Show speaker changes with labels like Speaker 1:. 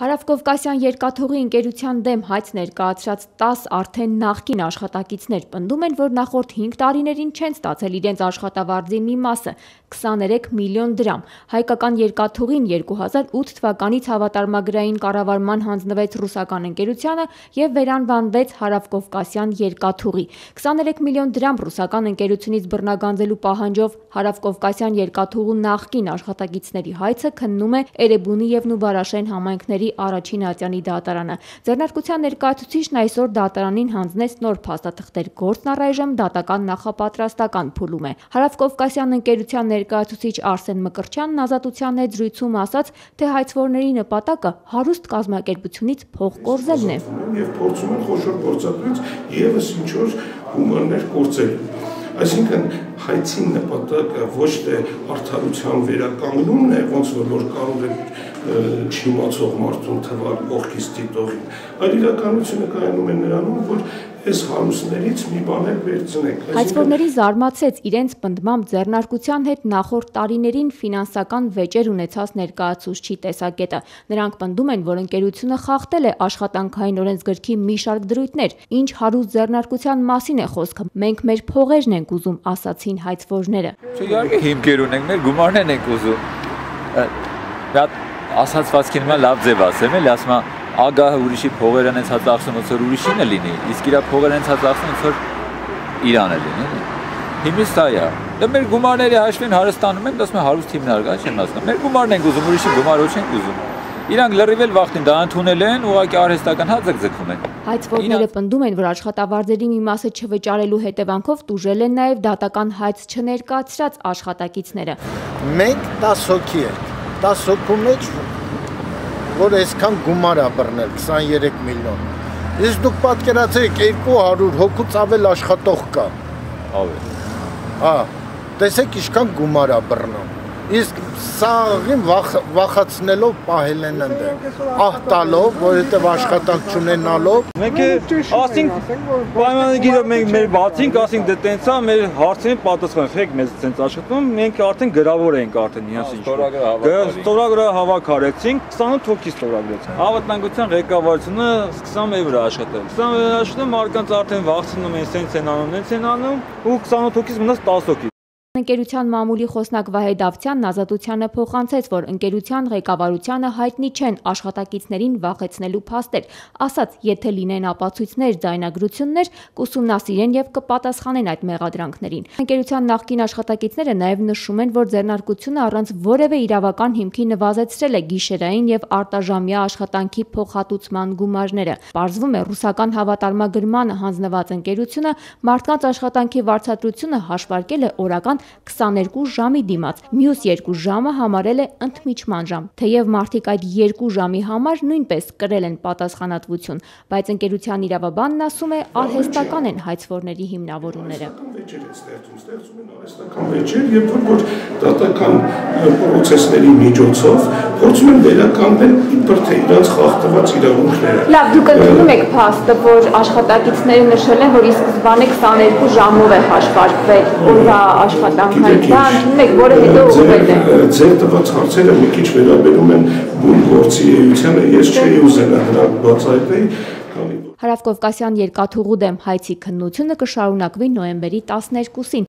Speaker 1: Հարավկովկասյան երկաթուղի ընկերության դեմ հայց ներկայացրած 10 արդեն նախկին աշխատակիցներ պնդում են, որ նախորդ 5 տարիներին չեն ստացել իրենց աշխատավարձի մի մասը՝ 23 միլիոն դրամ։ Հայկական երկաթուղին 2008 թվականից հավատարմագրային կառավարման հանձնվեց ռուսական ընկերությանը եւ վերանվանվեց Հարավկովկասյան երկաթուղի։ 23 միլիոն դրամ ռուսական ընկերությունից բռնագանձելու պահանջով Հարավկովկասյան երկաթուղու նախկին աշխատակիցների հայցը քննում է Էրեբունի եւ Նուբարաշեն համայնքների առաջին ատյանի դատարանը։ Ձեռնարկության ներկայացուցիչն այսօր դատարանին հանձնեց նոր փաստաթղթեր գործն առայժմ դատական նախապատրաստական փուլում է։ Հարավկովկասյան ընկերության ներկայացուցիչ Արսեն Մկրչյանն ազատության հետ զրույցում ասաց, թե հայցվորների նպատակը հարուստ կազմակերպությունից փող կորզելն է։
Speaker 2: Եվ փորձում են խոշոր գործատուից եւս ինչ որ հումաններ կորցել։ Այսինքն հայցի նպատակը ոչ թե արդարության վերականգնումն է, ոնց որ որ կարող է չիմացող մարդուն թվալ կողքից դիտողին, այլ իրականությունը կայանում է նրանում, որ այս հարուսներից մի բան էլ վերցնենք։
Speaker 1: Հայցվորների զարմացեց իրենց պնդմամբ ձեռնարկության հետ նախորդ տարիներին ֆինանսական վեճեր ունեցած ներկայացուցչի տեսակետը։ Նրանք պնդում են, որ ընկերությունը խախտել է աշխատանքային օրենսգրքի մի շարք դրույթներ, ինչ հարուստ ձեռնարկության մասին է խոսքը։ Մենք մեր փողերն ենք ուզում, ասացին հայցվորները։
Speaker 3: Չէ, իհարկե հիմքեր ունենք, մեր գումարներն ենք ուզում։ Դա ասացվածքի նման լավ ձև ասեմ, էլի ասում ագահը ուրիշի փողերը հենց հածախսում ոնց որ ուրիշին է լինի, իսկ իրա փողերը հենց հածախսում ոնց որ իրան է լինի, Հիմից սա է։ Դա մեր գումարների հաշվին հարստանում են, ասում են հարուստ հիմնարկ, այ չեմ ասում։ Մեր գումարն ենք ուզում, ուրիշի գումարը չենք ուզում։ Իրանք լրիվել վախտին դա ընդունել են, ուղղակի արհեստական հաձակ ձգում են։
Speaker 1: Հայցվորները պնդում են, որ աշխատավարձերի մի մասը չվճարելու հետևանքով տուժել են նաև դատական հայց չներկայացրած աշխատակիցները։
Speaker 4: Մենք 10 հոգի ենք 10 հոգու մեջ որ այսքան գումար է բռնել 23 միլիոն։ Իսկ դուք պատկերացրեք 200 հոգուց ավել աշխատող կա։
Speaker 3: Ավել։
Speaker 4: Հա, տեսեք ինչքան գումար է բռնում իսկ սաղին վախ, վախացնելով պահել են ընդեր ահ տալով որովհետև աշխատանք չունենալով
Speaker 5: մենք ասինք պայմանագիրը մենք մեր բացինք ասինք դե տենցա մեր հարցերին պատասխան ֆեկ մեզ տենց աշխատում մենք արդեն գրավոր ենք արդեն իհանց ինչ ստորագրը հավաքարեցինք 28 հոգի ստորագրեցինք ավտանգության ղեկավարությունը սկսամ է վրա աշխատել 20 աշխատում մարկանց արդեն վախցնում են սենց են անում նենց են անում ու 28 հոգից մնաց 10 հոգի
Speaker 1: Ընկերության մամուլի խոսնակ Վահե Դավթյանն ազատությանը փոխանցեց, որ ընկերության ղեկավարությանը հայտնի չեն աշխատակիցներին վախեցնելու փաստեր, ասաց, եթե լինեն ապացույցներ, ձայնագրություններ, կուսումնասիրեն եւ կպատասխանեն այդ մեղադրանքներին։ Ընկերության նախկին աշխատակիցները նաեւ նշում են, որ ձեռնարկությունը առանց որևէ իրավական հիմքի նվազեցրել է գիշերային եւ արտաժամյա աշխատանքի փոխհատուցման գումարները։ Պարզվում է, ռուսական հավատարմագրմանը հանձնված ընկերությունը մարդկանց աշխատանքի վարձատրությունը հաշվարկել է օրական 22 ժամի դիմաց։ Մյուս 2 ժամը համարել է ընդմիջման ժամ։ Թեև մարդիկ այդ 2 ժամի համար նույնպես կրել են պատասխանատվություն, բայց ընկերության իրավաբանն ասում է արհեստական են հայցվորների հիմնավորումները։
Speaker 2: Վեճեր են ստեղծում, ստեղծում են արհեստական վեճեր, երբ որ դատական պրոցեսների միջոցով փորձում են վերականգնել իբր թե իրենց խախտված իրավունքները։
Speaker 1: Լավ, դուք ընդունում եք փաստը, որ աշխատակիցները նշել են, որ ի սկզբանե 22 ժամով է հաշվարկվել օրվա աշխատանքային, դա ընդունում եք, որը հետո ուղղել է։
Speaker 2: Ձեր տված հարցերը մի քիչ վերաբերում են բուն գործի էությանը, ես չէի ուզենա դրանք բացահայտեի,
Speaker 1: Հարավկովկասյան երկաթուղու դեմ հայցի քննությունը կշարունակվի նոյեմբերի 12-ին։